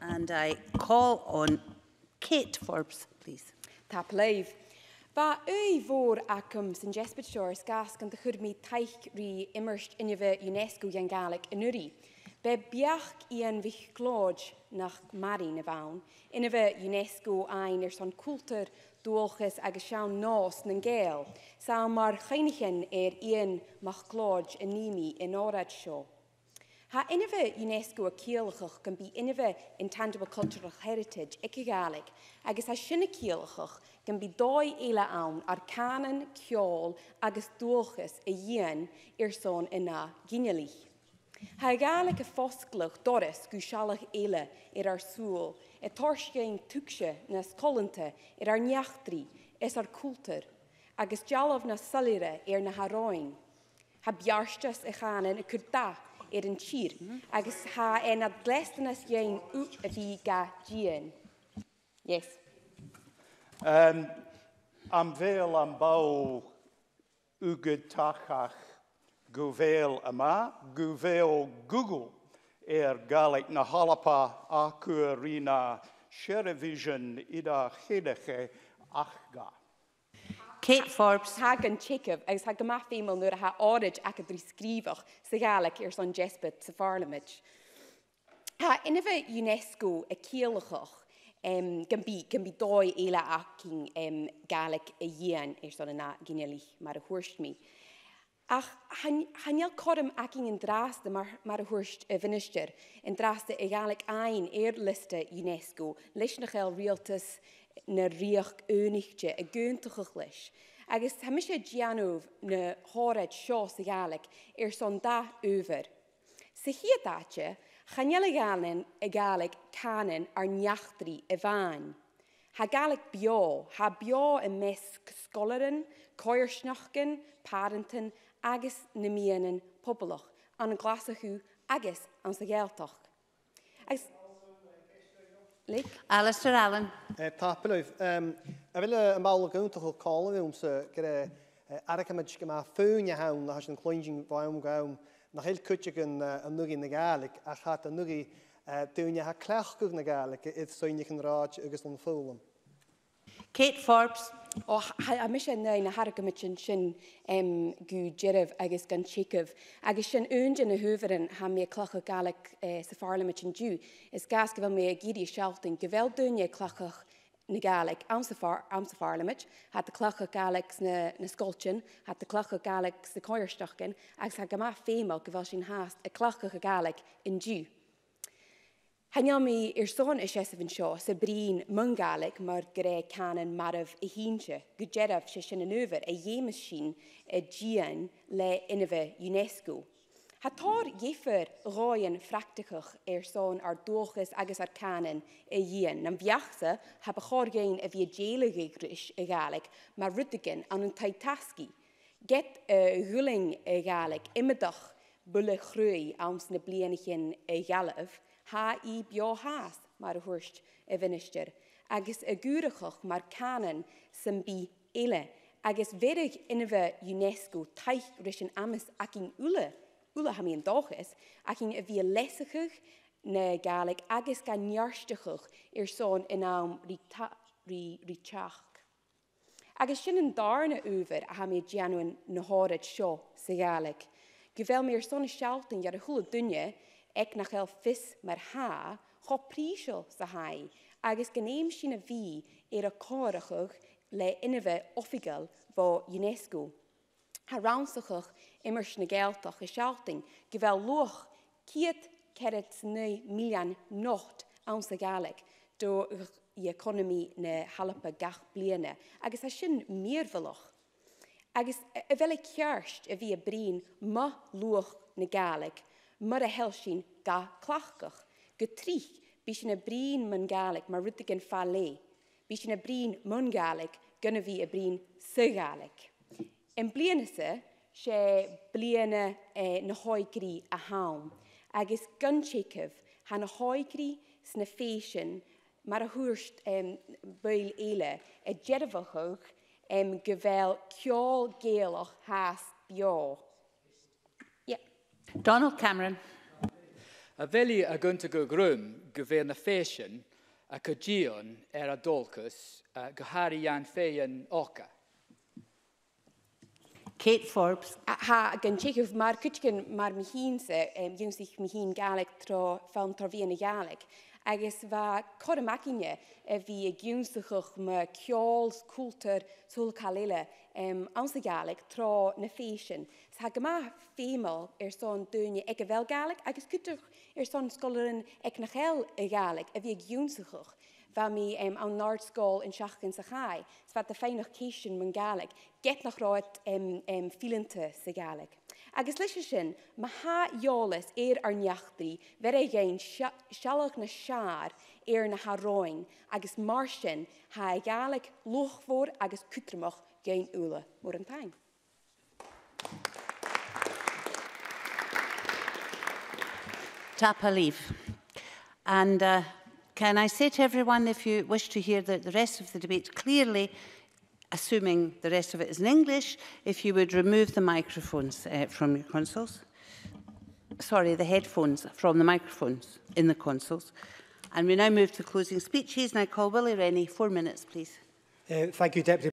And I call on Kate Forbes, please. Ta pleif. Ba ei fôr ym sy'n Jesbyd Siors gas gan mi taich ri yn unify UNESCO i'n galeg yn yri. Be biach yn fych glodj nach mari na fawn, unify UNESCO a'n yr son cwltyr dwolchus ag y siawn nos na'n gael, sa'n mar chynichyn er i'n mach glodj yn nimi yn orad sio. Ha innive UNESCO a cialachach gan bí innive intangible cultural heritage agos a sy'n y cialachach gan bu doi eile awn ar canon, ciol agos dwlchus y dhéan i'r son ina ginealí. Ha galig y ffosglwch doris gwysialach eile i'r ar sŵl, e torsgein tugse na scolanta i'r ar niachdri es ar cwltyr, agos dialof na salire i'r na haroin. Ha biarstas e chanen y cyrdach er yn tîr, agus ha en a dlestanas iain ú y bhí ga gian. Yes. Um, am fel am baw ygyd tachach gwfel yma, gwfel Google er galeg na halapa acw rina i ida chedeche achgach. Kate Forbes. Hag yn Jacob, agos hag yma ffeiml nhw'r ha orig ac i sgrifoch sy'n ac i'r son jesbyd sy'n farlamid. Ha, unfa UNESCO y cilwchwch, um, gan byd gan bu doi eile yn um, galeg y ian i'r son yna gynelu mae'r hwrst mi. Ach, haniel corym ac yn drast mae'r ma hwrst y fynystyr, yn drast y galeg ein i'r listau UNESCO, leisnach eil realtus, na riach önigte a göntuchach leis. Agus ta mi sé dianwf na hored sios i galeg er son da over. Se hi datje, chaniel y galen y galeg canen ar niachtri y fain. Ha galeg bio, ha bio y mesg sgolaren, coersnochgen, parenten, agus nymienen pobloch, an glasachw agus an sygeltoch. Agus Luke? Alistair Allen. ta, eh, Tapilwyf. Um, a fel y mawl o gwynt o'ch col o fiwm sy gyda arach am ydych yma ffwn ia hawn na hysyn clwyngin fawm gawn na cwtio cwtig y ymwgi na gaelig a chat ymwgi dwi'n ia ha clach gwg na gaelig idd swynig yn raj agos yn ffwlwm. Kate Forbes o hamis yn na harga michin sin um, gw jirif agos gan chikif. Agos sin ŵnd yn y hwferin ha mi clach o galeg eh, safarla michin dŵ. Is gas gyfel mi'r a giri sialtyn gyfel dŵnia clachach na galeg amsafar, amsafarlamid, hat de clach o galeg na, na sgolchin, hat de clach o galeg sa coirstochgin, agos ha gyma ffeimol gyfel sin hast y clach o galeg in dŵ. Hanyami irson ishesavin shaw, Sabrin, Mungalik, mar gre canan marav ihinche, gujerav shishinanuver, a yemashin, a gian le inava UNESCO. Hatar jefer roien fracticach irson ar dochus agus ar canan a yin, nam viachsa hab a chorgain a viagelige grish a galik, mar rutigan an un taitaski. Get a guling a galik, imadach bulle chrwy am's na blianachin a galaf, há í beáthas mar a thuirst a bhinisteir, agus a gúrachach mar canan san bí eile, agus bhéidirh ina bheith UNESCO taith ris an amas ac in ule, ule ha míon dáchas, ac in a bhí lesachach na galig agus gan nearstachach ar sán inám rí, rí, rí teach. Agus sin an darna uver a ha mé déanúin na háid seo sa galig. Go bhfuil mé ar sonna sealtain ar a thula ag na chael ffys mae'r ha, cho prísio sa hai, agus gneim sy'n y fi i'r er a córachwch le unrhyw offigol fo UNESCO. Ha raunsachwch immers na geltach y sialting, gyfel lwch ciet ceret neu milian nocht awns y galeg, do i economi na halapa gach bliana, agus a sin mérfaloch. Agus y fel y cyrst y fi y brin ma lwch na galeg, mar a hel sin ga clachgach. Getrich bys yn y brin mewn galeg mae rydych yn ffa le. Bys yn y brin mewn galeg gynnu fi y brin sy galeg. Yn blian ysa, se blian y eh, na hoigri a hawn. Agus gynsicaf han y hoigri sy'n ffeisiwn mae'r hwyrst um, bwyl eile y gerfachwch um, gyfel ciol geloch has bio. Donald Cameron. A feli a gynta o grwm gyfer na ffesion a cydion gion er adolcus a gyhari ia'n ffeion oca. Kate Forbes. Ha, gan Jacob, mae'r cwtgen mae'r mi hun se, um, yw'n sych mi hun galeg tro ffilm Torfi yn y galeg agus bheit chomaiciine fi bhí a gúnsaach me ceol cúltar túla chaile um, y galeg tro na fésin. Sa go má fémal ar son dúine ag a bhil gaig agus gydwch ar son scolann ag na cheil a gaig a bhí gúnsaach. Fa mi um, awn nard sgol yn siach yn chai, sa de féinach céisisin mewn galeg, get nach ráit um, um, fiílanta sa gaig. Agus leis sin maha jólas éar ar neachtaí fer ei gein sialog na siar i'r na haróin agus mar sin ha ag gaalaigh lochhór agus cwtrymoch gein ula Mwyr yn tain. Tap a leaf. And uh, can I say to everyone, if you wish to hear the, the rest of the debate clearly, assuming the rest of it is in English, if you would remove the microphones uh, from your consoles. Sorry, the headphones from the microphones in the consoles. And we now move to closing speeches, and I call Willie Rennie. Four minutes, please. Uh, thank you, Deputy